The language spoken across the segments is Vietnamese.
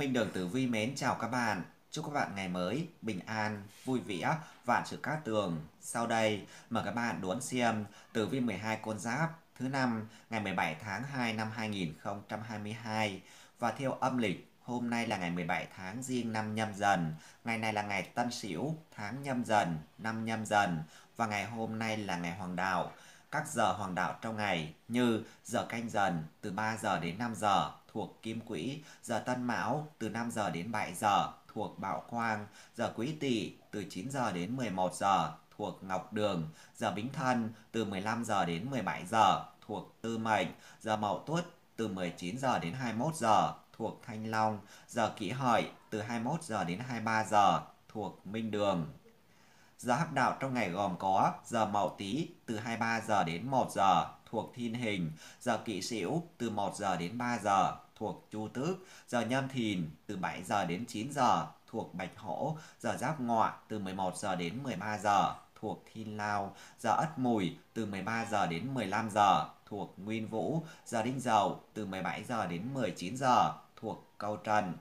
Minh Đường Tử Vi mến chào các bạn. Chúc các bạn ngày mới bình an, vui vẻ, vạn sự cát tường. Sau đây, mời các bạn đón xem Tử Vi 12 con giáp thứ năm ngày 17 tháng 2 năm 2022 và theo âm lịch hôm nay là ngày 17 tháng Giêng năm Nhâm Dần, ngày này là ngày Tân Sửu, tháng Nhâm Dần, năm Nhâm Dần và ngày hôm nay là ngày Hoàng Đạo. Các giờ hoàng đạo trong ngày như giờ canh dần từ 3 giờ đến 5 giờ thuộc Kim Quỹ, giờ Tân Mão từ 5 giờ đến 7 giờ thuộc Bảo Quang, giờ Quý Tỵ từ 9 giờ đến 11 giờ thuộc Ngọc Đường, giờ Bính Thân từ 15 giờ đến 17 giờ thuộc Tư Mệnh, giờ Mậu Tuất từ 19 giờ đến 21 giờ thuộc Thanh Long, giờ Kỷ Hợi từ 21 giờ đến 23 giờ thuộc Minh Đường. Giờ hắc đạo trong ngày gồm có giờ Mậu Tý từ 23 giờ đến 1 giờ thuộc Thiên Hình, giờ Kỵ Sửu từ 1 giờ đến 3 giờ thuộc Chu Tước, giờ Nhâm Thìn từ 7 giờ đến 9 giờ thuộc Bạch Hổ, giờ Giáp Ngọ từ 11 giờ đến 13 giờ thuộc Thiên Lao, giờ Ất Mùi từ 13 giờ đến 15 giờ thuộc Nguyên Vũ, giờ Đinh Dậu từ 17 giờ đến 19 giờ thuộc Câu Trần.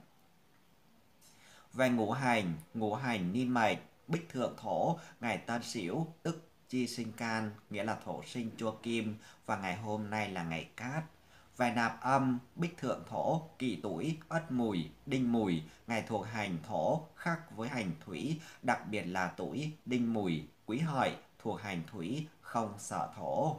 Về ngũ hành, ngũ hành niên mệnh, bích thượng thổ, ngày Tân Sửu, tức chi sinh can, nghĩa là thổ sinh chua kim, và ngày hôm nay là ngày cát. Về nạp âm, bích thượng thổ, kỷ tuổi, ất mùi, đinh mùi, ngày thuộc hành thổ, khác với hành thủy, đặc biệt là tuổi, đinh mùi, quý hợi, thuộc hành thủy, không sợ thổ.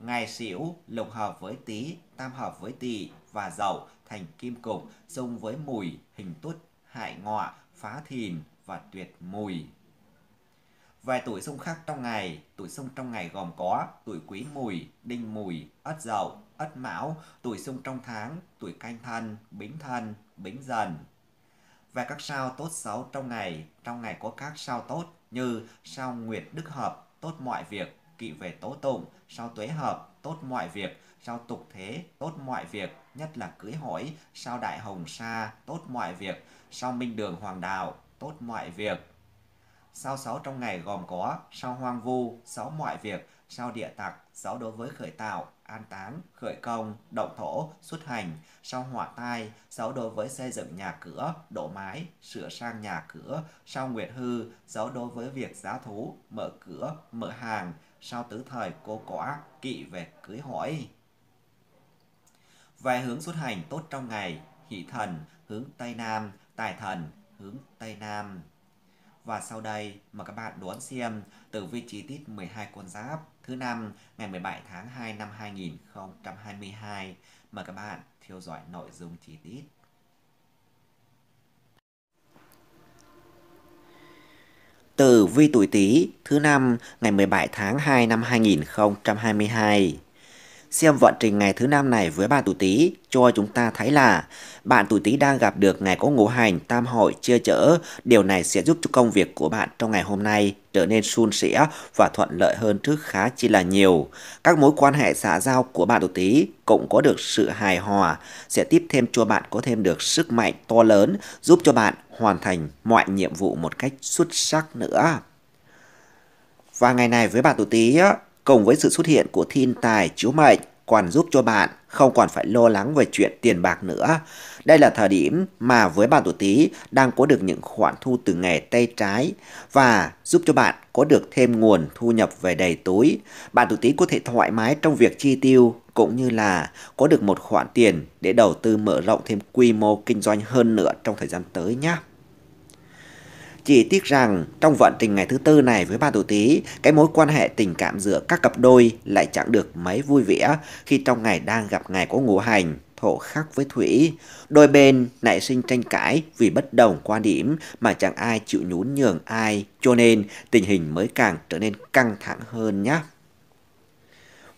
Ngày xỉu lục hợp với tý, tam hợp với tỵ và dậu thành kim cục, dung với mùi, hình tuất, hại ngọ, phá thìn và tuyệt mùi. Vài tuổi xung khác trong ngày, tuổi xung trong ngày gồm có tuổi quý mùi, đinh mùi, ất dậu, ất mão, tuổi xung trong tháng, tuổi canh thân, bính thân, bính dần. Về các sao tốt xấu trong ngày, trong ngày có các sao tốt như sao nguyệt đức hợp, tốt mọi việc, kỵ về tố tụng, sao tuế hợp, tốt mọi việc, sao tục thế, tốt mọi việc, nhất là cưới hỏi, sao đại hồng sa, tốt mọi việc, sao minh đường hoàng đạo, tốt mọi việc. Sao sáu trong ngày gồm có sao hoang vu, sáu mọi việc, sao địa tặc, sáu đối với khởi tạo, an táng, khởi công, động thổ, xuất hành, sao hỏa tai, sáu đối với xây dựng nhà cửa, đổ mái, sửa sang nhà cửa, sao nguyệt hư, sáu đối với việc giá thú, mở cửa, mở hàng, sao tứ thời cô quả, kỵ về cưới hỏi. Về hướng xuất hành tốt trong ngày, hỷ thần, hướng Tây Nam, tài thần, hướng Tây Nam. Và sau đây, mời các bạn đoán xem tử vi chi tiết 12 con giáp thứ năm, ngày 17 tháng 2 năm 2022. Mời các bạn theo dõi nội dung chi tiết. Tử vi tuổi Tý thứ năm, ngày 17 tháng 2 năm 2022 xem vận trình ngày thứ năm này với bạn tuổi Tý cho chúng ta thấy là bạn tuổi Tý đang gặp được ngày có ngũ hành tam hội chia chở. Điều này sẽ giúp cho công việc của bạn trong ngày hôm nay trở nên suôn sẻ và thuận lợi hơn trước khá chi là nhiều. Các mối quan hệ xã giao của bạn tuổi Tý cũng có được sự hài hòa, sẽ tiếp thêm cho bạn có thêm được sức mạnh to lớn, giúp cho bạn hoàn thành mọi nhiệm vụ một cách xuất sắc nữa. Và ngày này với bạn tuổi Tý cùng với sự xuất hiện của thiên tài chiếu mệnh còn giúp cho bạn không còn phải lo lắng về chuyện tiền bạc nữa. Đây là thời điểm mà với bạn tuổi Tý đang có được những khoản thu từ nghề tay trái và giúp cho bạn có được thêm nguồn thu nhập về đầy túi. Bạn tuổi Tý có thể thoải mái trong việc chi tiêu, cũng như là có được một khoản tiền để đầu tư mở rộng thêm quy mô kinh doanh hơn nữa trong thời gian tới nhé. Chỉ tiếc rằng trong vận trình ngày thứ tư này với ba tuổi Tý, cái mối quan hệ tình cảm giữa các cặp đôi lại chẳng được mấy vui vẻ khi trong ngày đang gặp ngày có ngũ hành thổ khắc với thủy. Đôi bên nảy sinh tranh cãi vì bất đồng quan điểm mà chẳng ai chịu nhún nhường ai, cho nên tình hình mới càng trở nên căng thẳng hơn nhé.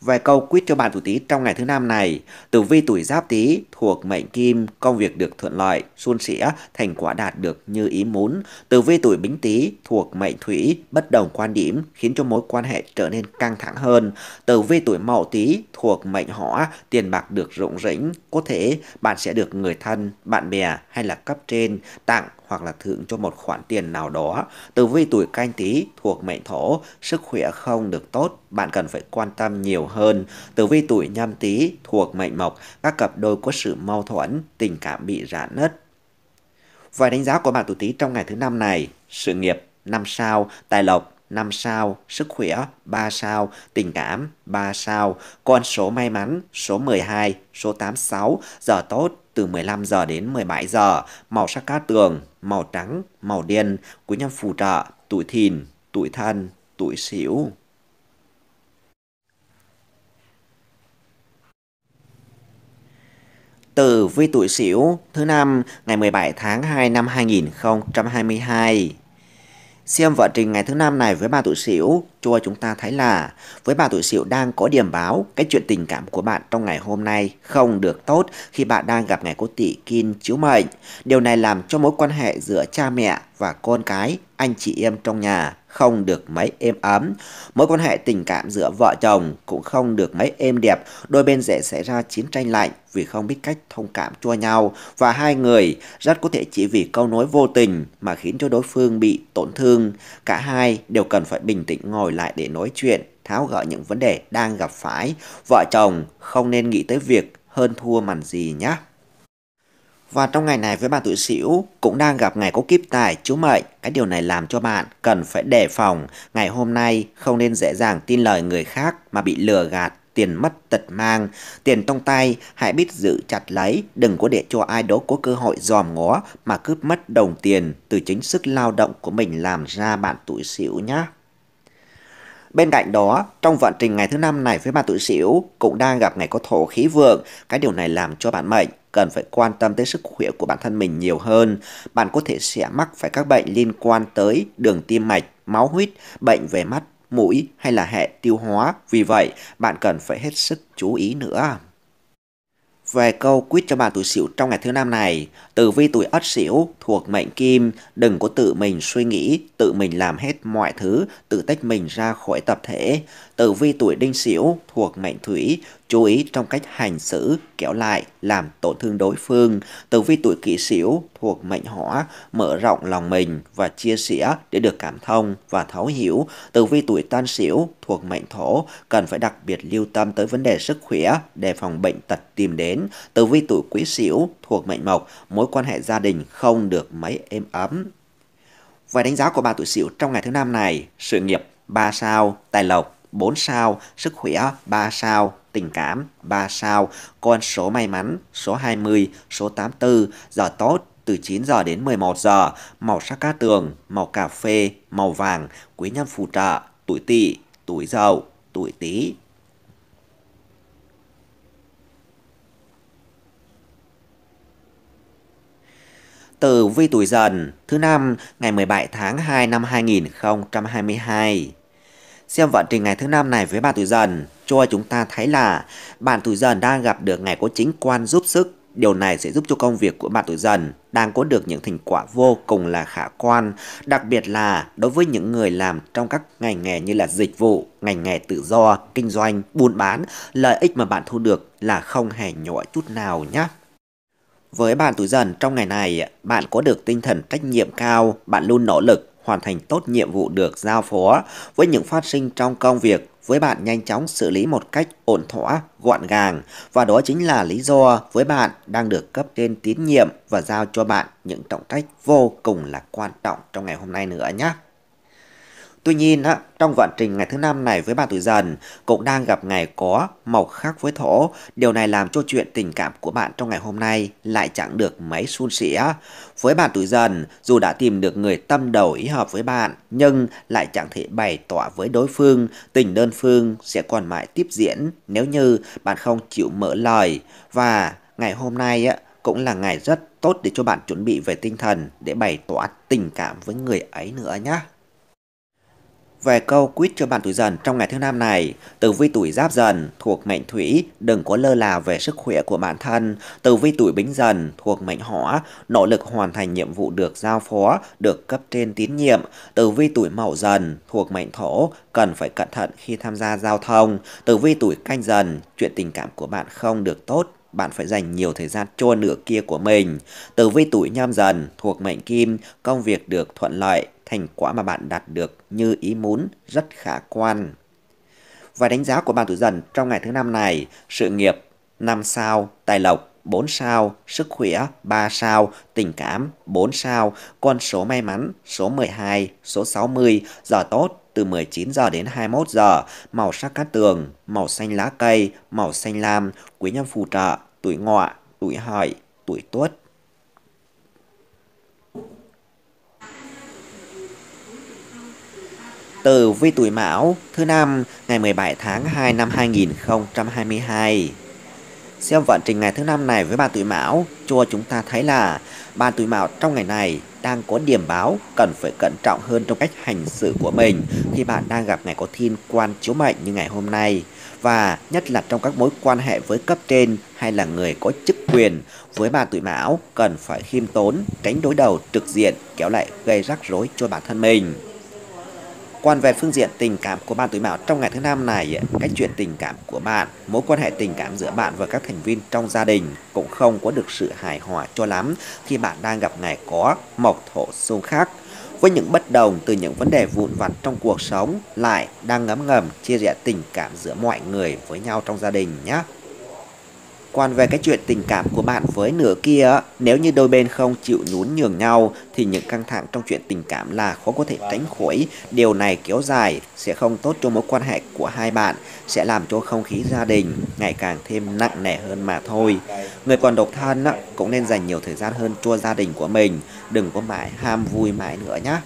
Vài câu quyết cho bạn tuổi Tý trong ngày thứ năm này. Tử vi tuổi Giáp Tý thuộc mệnh Kim, công việc được thuận lợi, suôn sẻ, thành quả đạt được như ý muốn. Tử vi tuổi Bính Tý thuộc mệnh Thủy, bất đồng quan điểm khiến cho mối quan hệ trở nên căng thẳng hơn. Tử vi tuổi Mậu Tý thuộc mệnh Hỏa, tiền bạc được rộng rĩnh, có thể bạn sẽ được người thân, bạn bè hay là cấp trên tặng hoặc là thưởng cho một khoản tiền nào đó. Tử vi tuổi canh tí thuộc mệnh thổ, sức khỏe không được tốt, bạn cần phải quan tâm nhiều hơn. Tử vi tuổi nhâm tí thuộc mệnh mộc, các cặp đôi có sự mâu thuẫn, tình cảm bị rạn nứt. Vài đánh giá của bạn tuổi Tý trong ngày thứ năm này, sự nghiệp năm sao, tài lộc 5 sao, sức khỏe 3 sao, tình cảm 3 sao, con số may mắn số 12, số 86, giờ tốt từ 15 giờ đến 17 giờ, màu sắc cát tường, màu trắng, màu đen, quý nhân phù trợ, tuổi thìn, tuổi thân, tuổi sửu. Tử vi tuổi Sửu thứ năm ngày 17 tháng 2 năm 2022. Xem vận trình ngày thứ năm này với ba tuổi Sửu, cho chúng ta thấy là với ba tuổi Sửu đang có điểm báo cái chuyện tình cảm của bạn trong ngày hôm nay không được tốt khi bạn đang gặp ngày cô tỷ kim chiếu mệnh. Điều này làm cho mối quan hệ giữa cha mẹ và con cái, anh chị em trong nhà không được mấy êm ấm. Mối quan hệ tình cảm giữa vợ chồng cũng không được mấy êm đẹp, đôi bên dễ xảy ra chiến tranh lạnh vì không biết cách thông cảm cho nhau và hai người rất có thể chỉ vì câu nói vô tình mà khiến cho đối phương bị tổn thương. Cả hai đều cần phải bình tĩnh ngồi lại để nói chuyện, tháo gỡ những vấn đề đang gặp phải. Vợ chồng không nên nghĩ tới việc hơn thua màn gì nhé. Và trong ngày này với bạn tuổi Sửu cũng đang gặp ngày có kiếp tài chú mệnh. Cái điều này làm cho bạn cần phải đề phòng. Ngày hôm nay không nên dễ dàng tin lời người khác mà bị lừa gạt, tiền mất tật mang. Tiền trong tay hãy biết giữ chặt lấy, đừng có để cho ai đó có cơ hội dòm ngó mà cướp mất đồng tiền từ chính sức lao động của mình làm ra bạn tuổi Sửu nhé. Bên cạnh đó, trong vận trình ngày thứ năm này với bạn tuổi Sửu cũng đang gặp ngày có thổ khí vượng. Cái điều này làm cho bạn mệnh cần phải quan tâm tới sức khỏe của bản thân mình nhiều hơn. Bạn có thể sẽ mắc phải các bệnh liên quan tới đường tim mạch, máu huyết, bệnh về mắt, mũi hay là hệ tiêu hóa. Vì vậy, bạn cần phải hết sức chú ý nữa. Về câu quyết cho bạn tuổi Sửu trong ngày thứ năm này, tử vi tuổi Ất Sửu thuộc mệnh Kim, đừng có tự mình suy nghĩ, tự mình làm hết mọi thứ, tự tách mình ra khỏi tập thể. Tử vi tuổi Đinh Sửu thuộc mệnh Thủy, chú ý trong cách hành xử, kéo lại, làm tổn thương đối phương. Tử vi tuổi Kỷ Sửu thuộc mệnh Hỏa, mở rộng lòng mình và chia sẻ để được cảm thông và thấu hiểu. Tử vi tuổi tan Sửu thuộc mệnh Thổ, cần phải đặc biệt lưu tâm tới vấn đề sức khỏe, đề phòng bệnh tật tìm đến. Tử vi tuổi Quý Sửu thuộc mệnh Mộc, mối quan hệ gia đình không được được mấy êm ấm. Vài đánh giá của bà tuổi Sửu trong ngày thứ năm này, sự nghiệp 3 sao, tài lộc 4 sao, sức khỏe 3 sao, tình cảm 3 sao, con số may mắn số 20, số 84, giờ tốt từ 9 giờ đến 11 giờ, màu sắc cát tường, màu cà phê, màu vàng, quý nhân phù trợ, tuổi tỵ, tuổi dậu, tuổi tý. Tử vi tuổi dần thứ năm ngày 17 tháng 2 năm 2022 xem vận trình ngày thứ năm này với bạn tuổi dần cho chúng ta thấy là bạn tuổi dần đang gặp được ngày có chính quan giúp sức. Điều này sẽ giúp cho công việc của bạn tuổi dần đang có được những thành quả vô cùng là khả quan, đặc biệt là đối với những người làm trong các ngành nghề như là dịch vụ, ngành nghề tự do, kinh doanh, buôn bán, lợi ích mà bạn thu được là không hề nhỏ chút nào nhé. Với bạn tuổi dần trong ngày này, bạn có được tinh thần trách nhiệm cao, bạn luôn nỗ lực hoàn thành tốt nhiệm vụ được giao phó với những phát sinh trong công việc với bạn nhanh chóng xử lý một cách ổn thỏa, gọn gàng và đó chính là lý do với bạn đang được cấp trên tín nhiệm và giao cho bạn những trọng trách vô cùng là quan trọng trong ngày hôm nay nữa nhé. Tuy nhiên, á, trong vận trình ngày thứ năm này với bạn tuổi dần cũng đang gặp ngày có màu khác với thổ. Điều này làm cho chuyện tình cảm của bạn trong ngày hôm nay lại chẳng được mấy suôn sẻ. Với bạn tuổi dần, dù đã tìm được người tâm đầu ý hợp với bạn, nhưng lại chẳng thể bày tỏ với đối phương, tình đơn phương sẽ còn mãi tiếp diễn nếu như bạn không chịu mở lời. Và ngày hôm nay á, cũng là ngày rất tốt để cho bạn chuẩn bị về tinh thần để bày tỏ tình cảm với người ấy nữa nhé. Về câu quyết cho bạn tuổi dần trong ngày thứ năm này, tử vi tuổi giáp dần thuộc mệnh thủy, đừng có lơ là về sức khỏe của bản thân. Tử vi tuổi bính dần thuộc mệnh hỏa, nỗ lực hoàn thành nhiệm vụ được giao phó, được cấp trên tín nhiệm. Tử vi tuổi mậu dần thuộc mệnh thổ, cần phải cẩn thận khi tham gia giao thông. Tử vi tuổi canh dần, chuyện tình cảm của bạn không được tốt, bạn phải dành nhiều thời gian cho nửa kia của mình. Tử vi tuổi nhâm dần thuộc mệnh kim, công việc được thuận lợi, thành quả mà bạn đạt được như ý muốn rất khả quan. Và đánh giá của bạn tuổi dần trong ngày thứ năm này, sự nghiệp 5 sao, tài lộc 4 sao, sức khỏe 3 sao, tình cảm 4 sao, con số may mắn số 12, số 60, giờ tốt từ 19 giờ đến 21 giờ, màu sắc cát tường, màu xanh lá cây, màu xanh lam, quý nhân phù trợ, tuổi ngọ, tuổi hợi, tuổi tuất. Từ vi tuổi Mão thứ năm ngày 17 tháng 2 năm 2022. Xem vận trình ngày thứ năm này với bà tuổi Mão, cho chúng ta thấy là bà tuổi Mão trong ngày này đang có điểm báo cần phải cẩn trọng hơn trong cách hành xử của mình khi bạn đang gặp ngày có thiên quan chiếu mệnh như ngày hôm nay và nhất là trong các mối quan hệ với cấp trên hay là người có chức quyền với bà tuổi Mão cần phải khiêm tốn, tránh đối đầu trực diện kéo lại gây rắc rối cho bản thân mình. Còn về phương diện tình cảm của bạn tuổi mão trong ngày thứ năm này, cái chuyện tình cảm của bạn, mối quan hệ tình cảm giữa bạn và các thành viên trong gia đình cũng không có được sự hài hòa cho lắm khi bạn đang gặp ngày có mộc thổ xung khắc. Với những bất đồng từ những vấn đề vụn vặt trong cuộc sống lại đang ngấm ngầm chia rẽ tình cảm giữa mọi người với nhau trong gia đình nhé. Còn về cái chuyện tình cảm của bạn với nửa kia, nếu như đôi bên không chịu nhún nhường nhau thì những căng thẳng trong chuyện tình cảm là khó có thể tránh khỏi. Điều này kéo dài sẽ không tốt cho mối quan hệ của hai bạn, sẽ làm cho không khí gia đình ngày càng thêm nặng nề hơn mà thôi. Người còn độc thân cũng nên dành nhiều thời gian hơn cho gia đình của mình, đừng có mãi ham vui mãi nữa nhé.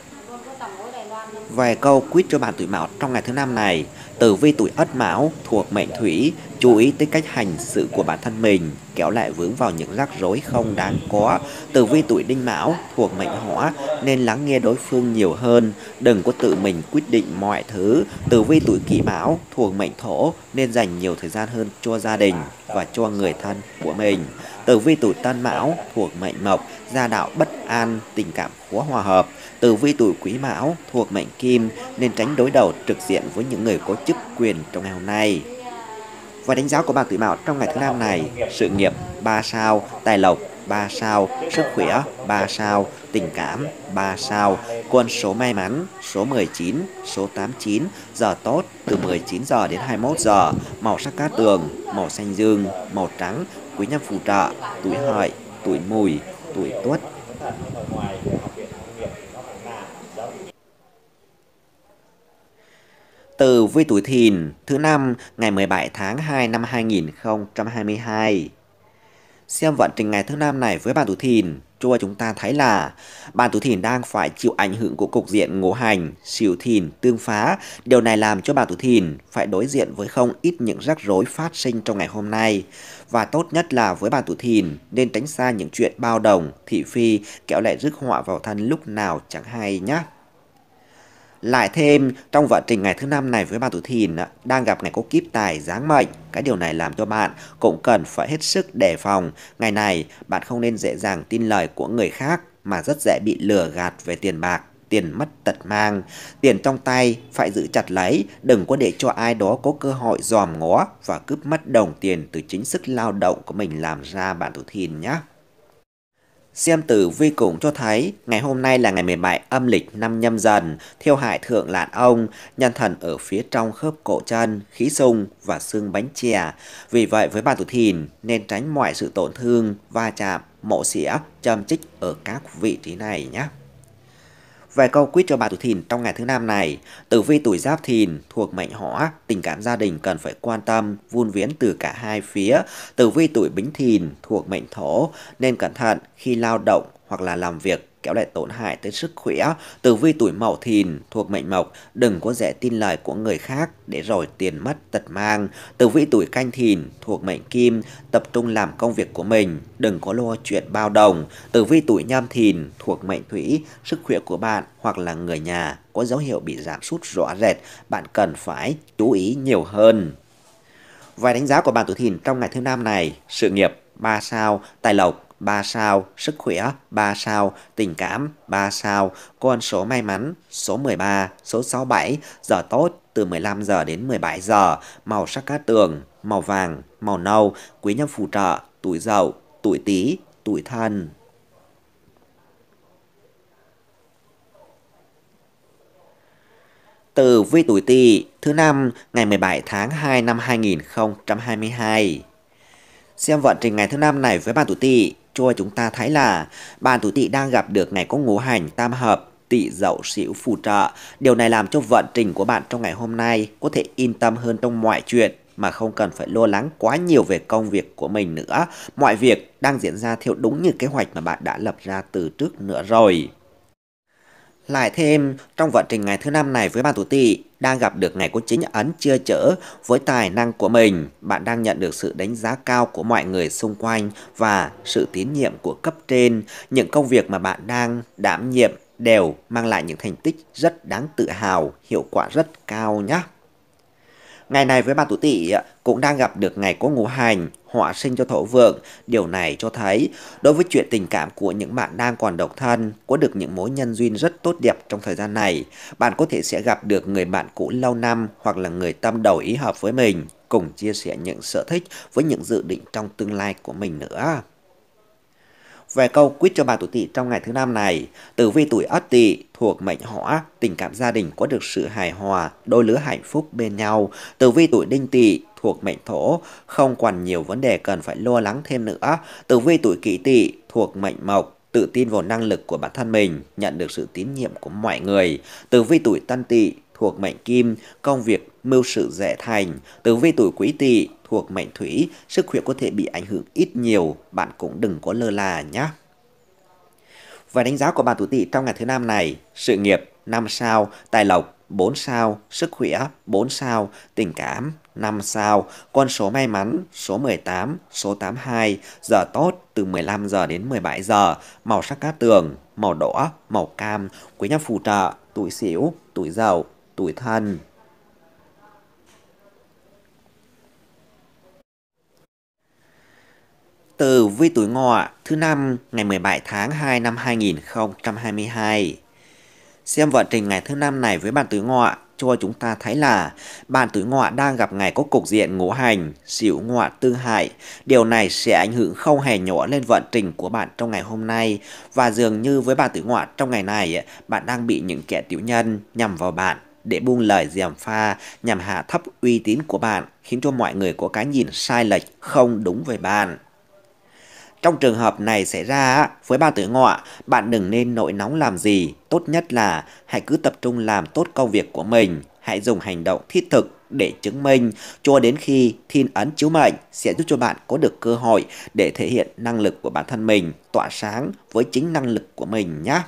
Vài câu quýt cho bạn tuổi mão trong ngày thứ năm này. Tử vi tuổi ất mão thuộc mệnh thủy, chú ý tới cách hành xử của bản thân mình, kéo lại vướng vào những rắc rối không đáng có. Tử vi tuổi đinh mão thuộc mệnh hỏa nên lắng nghe đối phương nhiều hơn, đừng có tự mình quyết định mọi thứ. Tử vi tuổi kỷ mão thuộc mệnh thổ nên dành nhiều thời gian hơn cho gia đình và cho người thân của mình. Tử vi tuổi tân mão thuộc mệnh mộc, gia đạo bất an, tình cảm khó hòa hợp. Tử vi tuổi quý mão thuộc mệnh kim nên tránh đối đầu trực diện với những người có chức quyền trong ngày hôm nay. Và đánh giá của bạn tuổi mão trong ngày thứ năm này, sự nghiệp 3 sao, tài lộc 3 sao, sức khỏe 3 sao, tình cảm 3 sao, quân số may mắn số 19, số 89, giờ tốt từ 19 giờ đến 21 giờ, màu sắc cát tường, màu xanh dương, màu trắng, quý nhân phù trợ, tuổi hợi, tuổi mùi, tuổi tuất. Với tuổi thìn thứ năm ngày 17 tháng 2 năm 2022. Xem vận trình ngày thứ năm này với bạn tuổi thìn, cho chúng ta thấy là bạn tuổi thìn đang phải chịu ảnh hưởng của cục diện ngũ hành, xỉu thìn, tương phá. Điều này làm cho bạn tuổi thìn phải đối diện với không ít những rắc rối phát sinh trong ngày hôm nay. Và tốt nhất là với bạn tuổi thìn nên tránh xa những chuyện bao đồng, thị phi, kéo lại rước họa vào thân lúc nào chẳng hay nhé. Lại thêm, trong vận trình ngày thứ năm này với bạn tuổi thìn à, đang gặp ngày có kiếp tài giáng mệnh. Cái điều này làm cho bạn cũng cần phải hết sức đề phòng. Ngày này, bạn không nên dễ dàng tin lời của người khác mà rất dễ bị lừa gạt về tiền bạc tiền mất tật mang. Tiền trong tay phải giữ chặt lấy, đừng có để cho ai đó có cơ hội dòm ngó và cướp mất đồng tiền từ chính sức lao động của mình làm ra bạn tuổi thìn nhé. Xem tử vi cũng cho thấy ngày hôm nay là ngày 17 âm lịch năm nhâm dần, theo hại thượng lạn ông, nhân thần ở phía trong khớp cổ chân, khí sung và xương bánh chè. Vì vậy với bạn tuổi thìn nên tránh mọi sự tổn thương, va chạm, mộ xỉa, châm chích ở các vị trí này nhé. Vài câu quyết cho bà tuổi thìn trong ngày thứ năm này. Tử vi tuổi giáp thìn thuộc mệnh hỏa, tình cảm gia đình cần phải quan tâm, vun viễn từ cả hai phía. Tử vi tuổi bính thìn thuộc mệnh thổ, nên cẩn thận khi lao động hoặc là làm việc kéo lại tổn hại tới sức khỏe. Tử vi tuổi mậu thìn thuộc mệnh mộc, đừng có dễ tin lời của người khác để rồi tiền mất tật mang. Tử vi tuổi canh thìn thuộc mệnh kim, tập trung làm công việc của mình, đừng có lo chuyện bao đồng. Tử vi tuổi nhâm thìn thuộc mệnh thủy, sức khỏe của bạn hoặc là người nhà có dấu hiệu bị giảm sút rõ rệt, bạn cần phải chú ý nhiều hơn. Vài đánh giá của bạn tuổi thìn trong ngày thứ năm này, sự nghiệp 3 sao, tài lộc 3 sao, sức khỏe 3 sao, tình cảm 3 sao, con số may mắn số 13, số 67, giờ tốt từ 15 giờ đến 17 giờ, màu sắc cát tường, màu vàng, màu nâu, quý nhân phù trợ, tuổi dậu, tuổi tý, tuổi thân. Từ vi tuổi tỵ thứ năm ngày 17 tháng 2 năm 2022. Xem vận trình ngày thứ năm này với bạn tuổi tỵ, cho chúng ta thấy là bạn tuổi tỵ đang gặp được ngày có ngũ hành tam hợp tỵ dậu sửu phù trợ. Điều này làm cho vận trình của bạn trong ngày hôm nay có thể yên tâm hơn trong mọi chuyện, mà không cần phải lo lắng quá nhiều về công việc của mình nữa. Mọi việc đang diễn ra theo đúng như kế hoạch mà bạn đã lập ra từ trước nữa rồi. Lại thêm, trong vận trình ngày thứ năm này với bạn tuổi tỵ đang gặp được ngày có chính ấn chưa chở với tài năng của mình, bạn đang nhận được sự đánh giá cao của mọi người xung quanh và sự tín nhiệm của cấp trên. Những công việc mà bạn đang đảm nhiệm đều mang lại những thành tích rất đáng tự hào, hiệu quả rất cao nhé. Ngày này với bạn tuổi tỵ cũng đang gặp được ngày có ngũ hành, họa sinh cho thổ vượng. Điều này cho thấy đối với chuyện tình cảm của những bạn đang còn độc thân, có được những mối nhân duyên rất tốt đẹp trong thời gian này. Bạn có thể sẽ gặp được người bạn cũ lâu năm hoặc là người tâm đầu ý hợp với mình, cùng chia sẻ những sở thích với những dự định trong tương lai của mình nữa. Về câu quyết cho bà tuổi tỵ trong ngày thứ năm này, tử vi tuổi ất tỵ thuộc mệnh hỏa, tình cảm gia đình có được sự hài hòa, đôi lứa hạnh phúc bên nhau. Tử vi tuổi đinh tỵ thuộc mệnh thổ, không còn nhiều vấn đề cần phải lo lắng thêm nữa. Tử vi tuổi kỷ tỵ thuộc mệnh mộc, tự tin vào năng lực của bản thân mình, nhận được sự tín nhiệm của mọi người. Tử vi tuổi tân tỵ thuộc mệnh kim, công việc mưu sự dễ thành. Tử vi tuổi quý tỵ thuộc mệnh thủy, sức khỏe có thể bị ảnh hưởng ít nhiều, bạn cũng đừng có lơ là nhé. Và đánh giá của bạn tuổi tỵ trong ngày thứ năm này, sự nghiệp 5 sao, tài lộc 4 sao, sức khỏe 4 sao, tình cảm 5 sao, con số may mắn số 18, số 82, giờ tốt từ 15 giờ đến 17 giờ, màu sắc cát tường, màu đỏ, màu cam, quý nhân phù trợ, tuổi xỉu, tuổi giàu, tuổi thân. Từ vi tuổi ngọ thứ năm ngày 17 tháng 2 năm 2022. Xem vận trình ngày thứ năm này với bạn tuổi ngọ cho chúng ta thấy là bạn tuổi ngọ đang gặp ngày có cục diện ngũ hành, xỉu ngọ tương hại. Điều này sẽ ảnh hưởng không hề nhỏ lên vận trình của bạn trong ngày hôm nay. Và dường như với bạn tuổi ngọ trong ngày này, bạn đang bị những kẻ tiểu nhân nhằm vào bạn để buông lời gièm pha nhằm hạ thấp uy tín của bạn khiến cho mọi người có cái nhìn sai lệch không đúng về bạn. Trong trường hợp này xảy ra với ba tuổi ngọ, bạn đừng nên nội nóng làm gì. Tốt nhất là hãy cứ tập trung làm tốt công việc của mình. Hãy dùng hành động thiết thực để chứng minh cho đến khi thiên ấn chiếu mệnh sẽ giúp cho bạn có được cơ hội để thể hiện năng lực của bản thân mình, tỏa sáng với chính năng lực của mình nhé.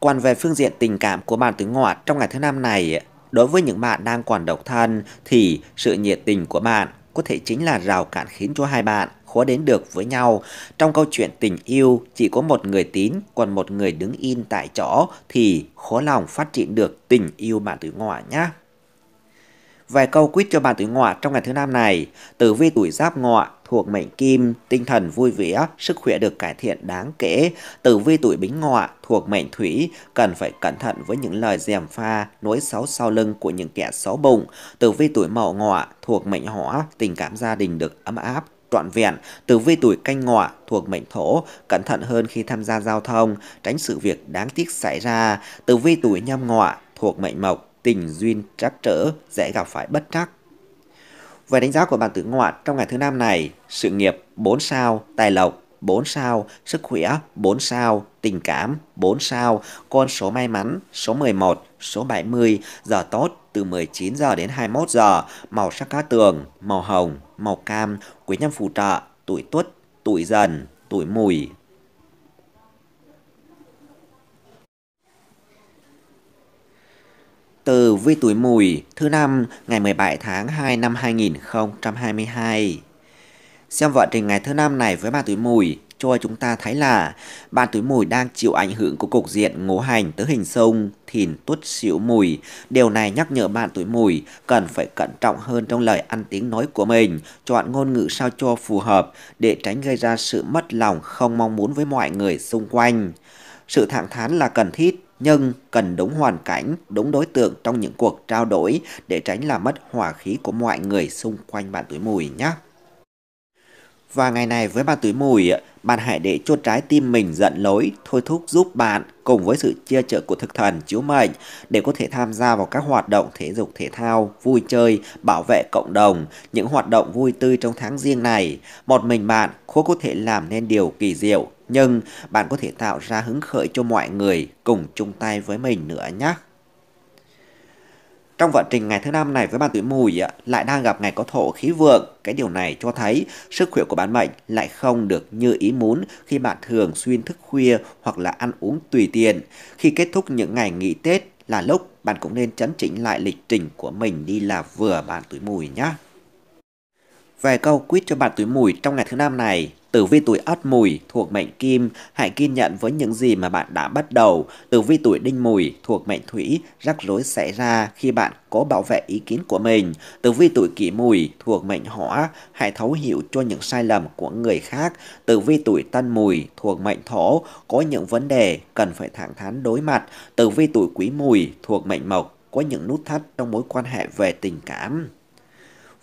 Còn về phương diện tình cảm của bạn tuổi ngọ trong ngày thứ năm này, đối với những bạn đang còn độc thân thì sự nhiệt tình của bạn có thể chính là rào cản khiến cho hai bạn khó đến được với nhau. Trong câu chuyện tình yêu, chỉ có một người tín, còn một người đứng in tại chỗ thì khó lòng phát triển được tình yêu bạn tuổi ngọ nhé. Vài câu quyết cho bạn tuổi ngọ trong ngày thứ năm này. Tử vi tuổi giáp ngọ thuộc mệnh kim, tinh thần vui vẻ, sức khỏe được cải thiện đáng kể. Tử vi tuổi bính ngọ thuộc mệnh thủy, cần phải cẩn thận với những lời dèm pha, nỗi xấu sau lưng của những kẻ xấu bụng. Tử vi tuổi mậu ngọ thuộc mệnh hỏa, tình cảm gia đình được ấm áp, trọn vẹn, tử vi tuổi canh ngọ thuộc mệnh thổ, cẩn thận hơn khi tham gia giao thông, tránh sự việc đáng tiếc xảy ra. Tử vi tuổi nhâm ngọ thuộc mệnh mộc, tình duyên trắc trở, dễ gặp phải bất trắc. Về đánh giá của bạn tử ngọ trong ngày thứ năm này, sự nghiệp 4 sao, tài lộc 4 sao, sức khỏe 4 sao, tình cảm 4 sao, con số may mắn số 11, số 70, giờ tốt từ 19 giờ đến 21 giờ, màu sắc cá tường, màu hồng, màu cam, quý nhân phù trợ, tuổi tuất, tuổi dần, tuổi mùi. Từ vi tuổi mùi thứ năm ngày 17 tháng 2 năm 2022. Xem vận trình ngày thứ năm này với ba tuổi mùi cho chúng ta thấy là bạn tuổi mùi đang chịu ảnh hưởng của cục diện ngũ hành tứ hình sông, thìn tuất xỉu mùi. Điều này nhắc nhở bạn tuổi mùi cần phải cẩn trọng hơn trong lời ăn tiếng nói của mình, chọn ngôn ngữ sao cho phù hợp để tránh gây ra sự mất lòng không mong muốn với mọi người xung quanh. Sự thẳng thắn là cần thiết, nhưng cần đúng hoàn cảnh, đúng đối tượng trong những cuộc trao đổi để tránh làm mất hòa khí của mọi người xung quanh bạn tuổi mùi nhé. Và ngày này với bạn túi mùi, bạn hãy để cho trái tim mình giận lối, thôi thúc giúp bạn cùng với sự chia trợ của thực thần chiếu mệnh để có thể tham gia vào các hoạt động thể dục thể thao, vui chơi, bảo vệ cộng đồng, những hoạt động vui tươi trong tháng riêng này. Một mình bạn khó có thể làm nên điều kỳ diệu, nhưng bạn có thể tạo ra hứng khởi cho mọi người cùng chung tay với mình nữa nhé. Trong vận trình ngày thứ năm này với bạn tuổi mùi lại đang gặp ngày có thổ khí vượng. Cái điều này cho thấy sức khỏe của bạn mệnh lại không được như ý muốn khi bạn thường xuyên thức khuya hoặc là ăn uống tùy tiện. Khi kết thúc những ngày nghỉ Tết là lúc bạn cũng nên chấn chỉnh lại lịch trình của mình đi là vừa bạn tuổi mùi nhé vài câu quýt cho bạn tuổi mùi trong ngày thứ năm này, Tử vi tuổi Ất Mùi thuộc mệnh Kim, hãy kiên nhận với những gì mà bạn đã bắt đầu. Tử vi tuổi Đinh Mùi thuộc mệnh Thủy, rắc rối xảy ra khi bạn có bảo vệ ý kiến của mình. Tử vi tuổi Kỷ Mùi thuộc mệnh Hỏa, hãy thấu hiểu cho những sai lầm của người khác. Tử vi tuổi Tân Mùi thuộc mệnh Thổ, có những vấn đề cần phải thẳng thắn đối mặt. Tử vi tuổi Quý Mùi thuộc mệnh Mộc, có những nút thắt trong mối quan hệ về tình cảm.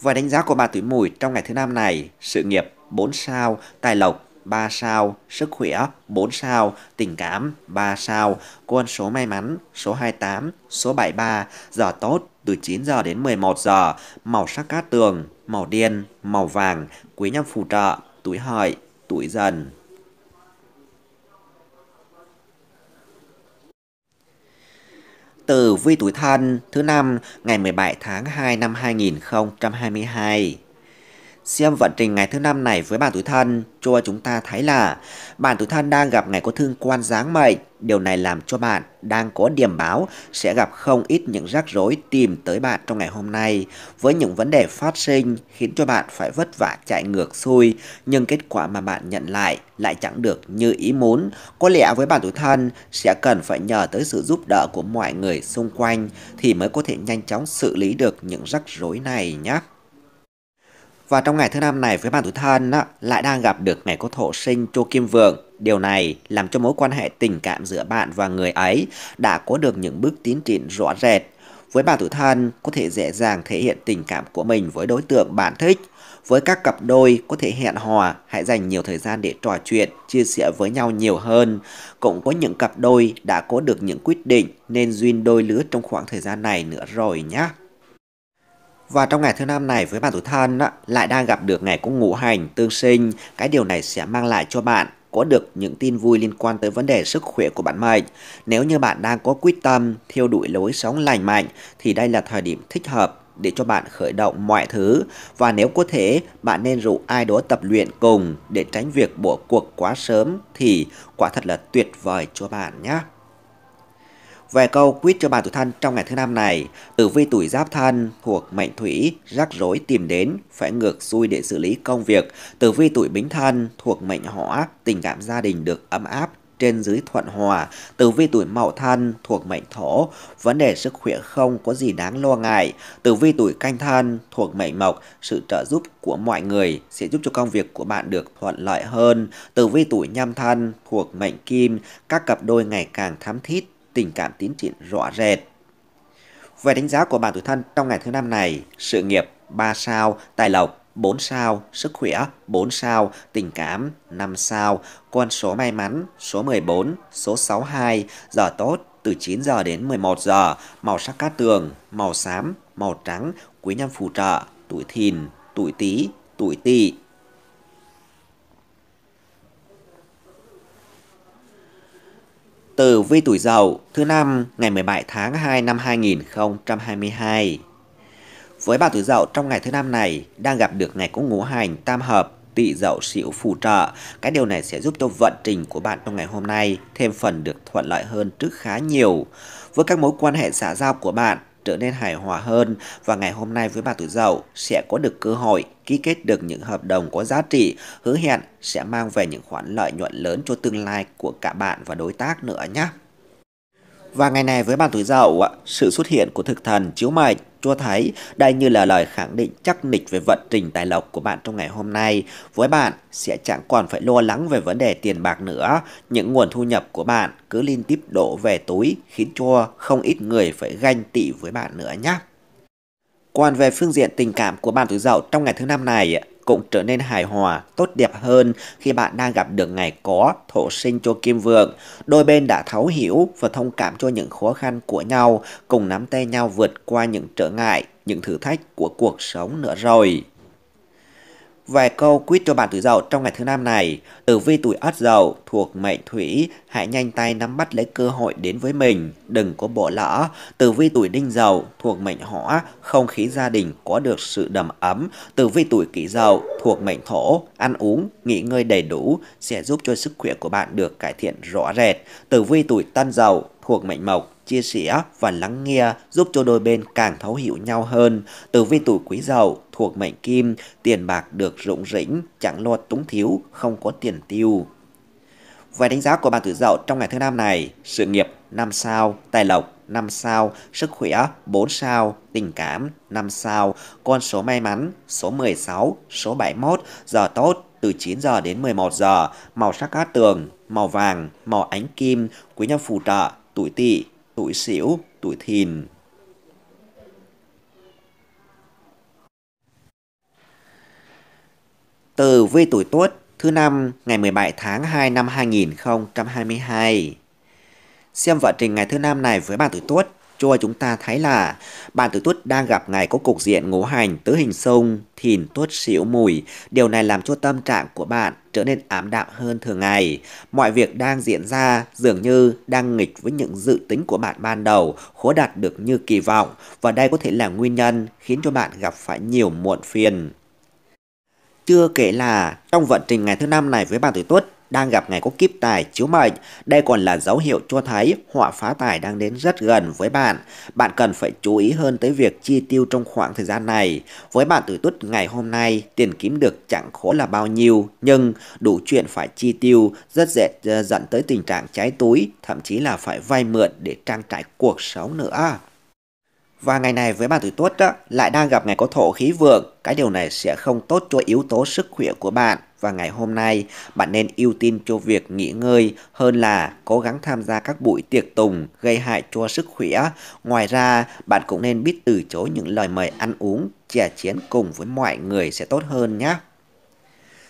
Và đánh giá của bà tuổi mùi trong ngày thứ năm này, sự nghiệp 4 sao, tài lộc 3 sao, sức khỏe 4 sao, tình cảm 3 sao, quân số may mắn số 28, số 73, giờ tốt từ 9 giờ đến 11 giờ, màu sắc cát tường, màu đen, màu vàng, quý nhân phù trợ, tuổi hợi, tuổi dần. Tử vi tuổi thân thứ năm ngày 17 tháng 2 năm 2022. Xem vận trình ngày thứ năm này với bạn tuổi thân cho chúng ta thấy là bạn tuổi thân đang gặp ngày có thương quan giáng mệnh. Điều này làm cho bạn đang có điểm báo sẽ gặp không ít những rắc rối tìm tới bạn trong ngày hôm nay với những vấn đề phát sinh khiến cho bạn phải vất vả chạy ngược xuôi, nhưng kết quả mà bạn nhận lại lại chẳng được như ý muốn. Có lẽ với bạn tuổi thân sẽ cần phải nhờ tới sự giúp đỡ của mọi người xung quanh thì mới có thể nhanh chóng xử lý được những rắc rối này nhé. Và trong ngày thứ năm này với bạn tuổi thân á, lại đang gặp được ngày có thổ sinh Chu Kim Vượng. Điều này làm cho mối quan hệ tình cảm giữa bạn và người ấy đã có được những bước tiến triển rõ rệt. Với bạn tuổi thân có thể dễ dàng thể hiện tình cảm của mình với đối tượng bạn thích. Với các cặp đôi có thể hẹn hò, hãy dành nhiều thời gian để trò chuyện, chia sẻ với nhau nhiều hơn. Cũng có những cặp đôi đã có được những quyết định nên duyên đôi lứa trong khoảng thời gian này nữa rồi nhé. Và trong ngày thứ năm này với bạn tuổi thân lại đang gặp được ngày cũng ngũ hành, tương sinh. Cái điều này sẽ mang lại cho bạn có được những tin vui liên quan tới vấn đề sức khỏe của bạn mệnh. Nếu như bạn đang có quyết tâm theo đuổi lối sống lành mạnh, thì đây là thời điểm thích hợp để cho bạn khởi động mọi thứ và nếu có thể, bạn nên rủ ai đó tập luyện cùng để tránh việc bỏ cuộc quá sớm, thì quả thật là tuyệt vời cho bạn nhé. Về câu quyết cho bạn tuổi thân trong ngày thứ năm này, tử vi tuổi giáp thân thuộc mệnh thủy, rắc rối tìm đến, phải ngược xuôi để xử lý công việc. Tử vi tuổi bính thân thuộc mệnh hỏa, tình cảm gia đình được ấm áp, trên dưới thuận hòa, tử vi tuổi mậu thân thuộc mệnh thổ, vấn đề sức khỏe không có gì đáng lo ngại. Tử vi tuổi canh thân thuộc mệnh mộc, sự trợ giúp của mọi người sẽ giúp cho công việc của bạn được thuận lợi hơn. Tử vi tuổi nhâm thân thuộc mệnh kim, các cặp đôi ngày càng thắm thít tình cảm tiến triển rõ rệt. Về đánh giá của bạn tuổi thân trong ngày thứ năm này, sự nghiệp 3 sao, tài lộc 4 sao, sức khỏe 4 sao, tình cảm 5 sao, con số may mắn số 14, số 62, giờ tốt từ 9 giờ đến 11 giờ, màu sắc cát tường, màu xám, màu trắng, quý nhân phù trợ, tuổi thìn, tuổi tý, tuổi tỵ. Tử vi tuổi Dậu thứ năm, ngày 17 tháng 2 năm 2022. Với bà tuổi Dậu trong ngày thứ năm này, đang gặp được ngày có ngũ hành tam hợp, tỵ dậu xỉu phù trợ. Cái điều này sẽ giúp cho vận trình của bạn trong ngày hôm nay thêm phần được thuận lợi hơn trước khá nhiều. Với các mối quan hệ xã giao của bạn trở nên hài hòa hơn và ngày hôm nay với bà tuổi dậu sẽ có được cơ hội ký kết được những hợp đồng có giá trị, hứa hẹn sẽ mang về những khoản lợi nhuận lớn cho tương lai của cả bạn và đối tác nữa nhé. Và ngày này với bạn tuổi dậu, sự xuất hiện của thực thần chiếu mệnh cho thấy đây như là lời khẳng định chắc nịch về vận trình tài lộc của bạn trong ngày hôm nay. Với bạn sẽ chẳng còn phải lo lắng về vấn đề tiền bạc nữa. Những nguồn thu nhập của bạn cứ liên tiếp đổ về túi khiến cho không ít người phải ganh tị với bạn nữa nhé. Còn về phương diện tình cảm của bạn tuổi dậu trong ngày thứ năm này, cũng trở nên hài hòa, tốt đẹp hơn khi bạn đang gặp được ngày có thổ sinh cho kim vượng. Đôi bên đã thấu hiểu và thông cảm cho những khó khăn của nhau, cùng nắm tay nhau vượt qua những trở ngại, những thử thách của cuộc sống nữa rồi. Vài câu quyết cho bạn tuổi dậu trong ngày thứ năm này. Tử vi tuổi ất dậu thuộc mệnh thủy, hãy nhanh tay nắm bắt lấy cơ hội đến với mình, đừng có bỏ lỡ. Tử vi tuổi đinh dậu thuộc mệnh hỏa, không khí gia đình có được sự đầm ấm. Tử vi tuổi kỷ dậu thuộc mệnh thổ, ăn uống, nghỉ ngơi đầy đủ sẽ giúp cho sức khỏe của bạn được cải thiện rõ rệt. Tử vi tuổi tân dậu thuộc mệnh mộc, chia sẻ và lắng nghe giúp cho đôi bên càng thấu hiểu nhau hơn. Tử vi tuổi quý dậu thuộc mệnh kim, tiền bạc được rụng rỉnh, chẳng lo túng thiếu, không có tiền tiêu. Về đánh giá của bạn tuổi dậu trong ngày thứ năm này, sự nghiệp 5 sao, tài lộc 5 sao, sức khỏe 4 sao, tình cảm 5 sao, con số may mắn số 16, số 71, giờ tốt từ 9 giờ đến 11 giờ, màu sắc cát tường, màu vàng, màu ánh kim, quý nhân phù trợ, tuổi tỵ, tuổi sửu, tuổi thìn. Từ vi tuổi tuất thứ năm ngày 17 tháng 2 năm 2022. Xem vận trình ngày thứ năm này với bạn tuổi tuất cho chúng ta thấy là bạn tuổi tuất đang gặp ngày có cục diện ngũ hành tứ hình xung, thìn tuất xỉu mùi. Điều này làm cho tâm trạng của bạn trở nên ám đạm hơn thường ngày. Mọi việc đang diễn ra dường như đang nghịch với những dự tính của bạn ban đầu, khó đạt được như kỳ vọng. Và đây có thể là nguyên nhân khiến cho bạn gặp phải nhiều muộn phiền. Chưa kể là trong vận trình ngày thứ năm này với bạn tuổi tuất đang gặp ngày có kiếp tài chiếu mệnh. Đây còn là dấu hiệu cho thấy họa phá tài đang đến rất gần với bạn. Bạn cần phải chú ý hơn tới việc chi tiêu trong khoảng thời gian này. Với bạn tuổi tuất ngày hôm nay, tiền kiếm được chẳng khó là bao nhiêu, nhưng đủ chuyện phải chi tiêu rất dễ ờ, dẫn tới tình trạng trái túi, thậm chí là phải vay mượn để trang trải cuộc sống nữa. Và ngày này với bạn tuổi tuất đó, lại đang gặp ngày có thổ khí vượng. Cái điều này sẽ không tốt cho yếu tố sức khỏe của bạn. Và ngày hôm nay, bạn nên ưu tiên cho việc nghỉ ngơi hơn là cố gắng tham gia các buổi tiệc tùng gây hại cho sức khỏe. Ngoài ra, bạn cũng nên biết từ chối những lời mời ăn uống, chè chén cùng với mọi người sẽ tốt hơn nhé.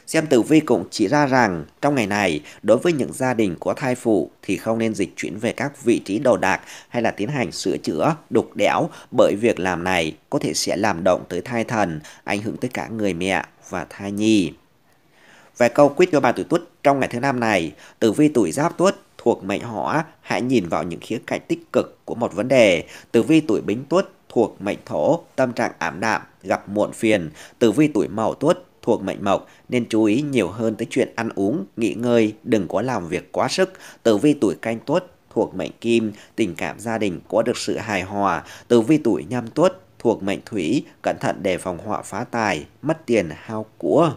Xem tử vi cũng chỉ ra rằng trong ngày này, đối với những gia đình có thai phụ thì không nên dịch chuyển về các vị trí đồ đạc hay là tiến hành sửa chữa, đục đẽo bởi việc làm này có thể sẽ làm động tới thai thần, ảnh hưởng tới cả người mẹ và thai nhi. Về câu quyết cho bà tuổi tuất trong ngày thứ năm này, tử vi tuổi giáp tuất thuộc mệnh hỏa, hãy nhìn vào những khía cạnh tích cực của một vấn đề. Tử vi tuổi bính tuất thuộc mệnh thổ, tâm trạng ảm đạm, gặp muộn phiền. Tử vi tuổi mậu tuất thuộc mệnh mộc nên chú ý nhiều hơn tới chuyện ăn uống, nghỉ ngơi, đừng có làm việc quá sức. Tử vi tuổi canh tuất thuộc mệnh kim, tình cảm gia đình có được sự hài hòa. Tử vi tuổi nhâm tuất thuộc mệnh thủy, cẩn thận đề phòng họa phá tài, mất tiền hao của.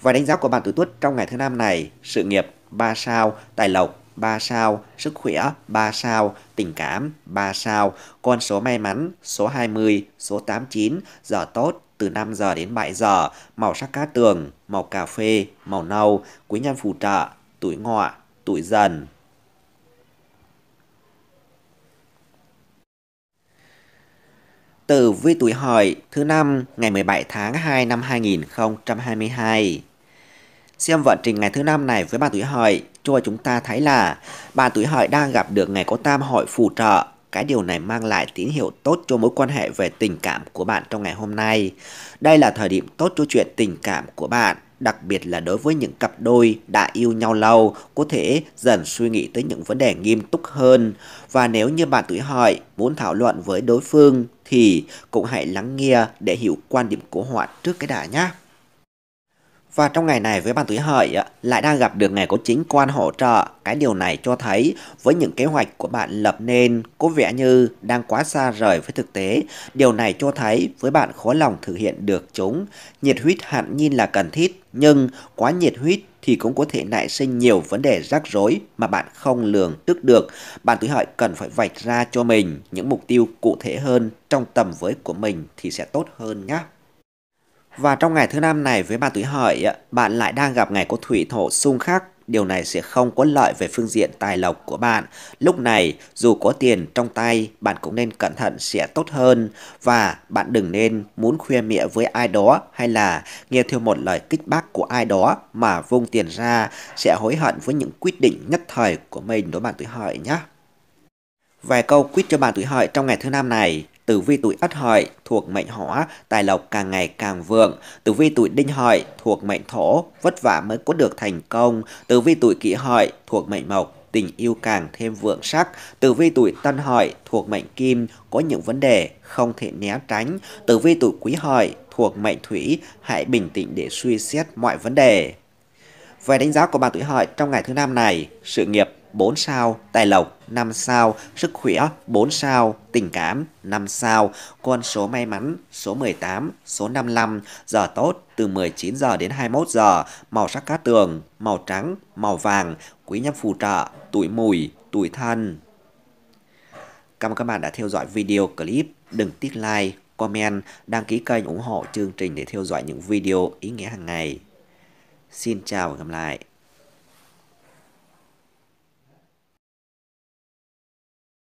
Và đánh giá của bạn tuổi tuất trong ngày thứ năm này, sự nghiệp 3 sao, tài lộc 3 sao, sức khỏe 3 sao, tình cảm 3 sao, con số may mắn số 20, số 89, giờ tốt từ 5 giờ đến 7 giờ, màu sắc cát tường, màu cà phê, màu nâu, quý nhân phù trợ, tuổi ngọ, tuổi dần. Tử vi tuổi hợi thứ năm ngày 17 tháng 2 năm 2022. Xem vận trình ngày thứ năm này với bạn tuổi hợi cho chúng ta thấy là bạn tuổi hợi đang gặp được ngày có tam hội phù trợ cái điều này mang lại tín hiệu tốt cho mối quan hệ về tình cảm của bạn trong ngày hôm nay. Đây là thời điểm tốt cho chuyện tình cảm của bạn, đặc biệt là đối với những cặp đôi đã yêu nhau lâu, có thể dần suy nghĩ tới những vấn đề nghiêm túc hơn. Và nếu như bạn tuổi hợi muốn thảo luận với đối phương thì cũng hãy lắng nghe để hiểu quan điểm của họ trước cái đã nhé. Và trong ngày này với bạn tuổi hợi lại đang gặp được ngày có chính quan hỗ trợ. Cái điều này cho thấy với những kế hoạch của bạn lập nên, có vẻ như đang quá xa rời với thực tế. Điều này cho thấy với bạn khó lòng thực hiện được chúng. Nhiệt huyết hẳn nhiên là cần thiết, nhưng quá nhiệt huyết thì cũng có thể nảy sinh nhiều vấn đề rắc rối mà bạn không lường trước được. Bạn tuổi hợi cần phải vạch ra cho mình những mục tiêu cụ thể hơn trong tầm với của mình thì sẽ tốt hơn nhé. Và trong ngày thứ năm này với bạn tuổi hợi, bạn lại đang gặp ngày có thủy thổ xung khắc điều này sẽ không có lợi về phương diện tài lộc của bạn. Lúc này, dù có tiền trong tay, bạn cũng nên cẩn thận sẽ tốt hơn. Và bạn đừng nên muốn khuya mịa với ai đó hay là nghe theo một lời kích bác của ai đó mà vung tiền ra sẽ hối hận với những quyết định nhất thời của mình đối bạn tuổi hợi nhé. Vài câu quyết cho bạn tuổi hợi trong ngày thứ năm này. Tử vi tuổi Ất Hợi thuộc mệnh Hỏa, tài lộc càng ngày càng vượng. Tử vi tuổi Đinh Hợi thuộc mệnh Thổ, vất vả mới có được thành công. Tử vi tuổi Kỷ Hợi thuộc mệnh Mộc, tình yêu càng thêm vượng sắc. Tử vi tuổi Tân Hợi thuộc mệnh Kim, có những vấn đề không thể né tránh. Tử vi tuổi Quý Hợi thuộc mệnh Thủy, hãy bình tĩnh để suy xét mọi vấn đề. Về đánh giá của bạn tuổi Hợi trong ngày thứ năm này, sự nghiệp 4 sao, tài lộc 5 sao, sức khỏe 4 sao, tình cảm 5 sao, con số may mắn số 18, số 55, giờ tốt từ 19 giờ đến 21 giờ, màu sắc cát tường, màu trắng, màu vàng, quý nhân phù trợ, tuổi mùi, tuổi thân. Cảm ơn các bạn đã theo dõi video clip. Đừng tiếc like, comment, đăng ký kênh ủng hộ chương trình để theo dõi những video ý nghĩa hàng ngày. Xin chào và gặp lại.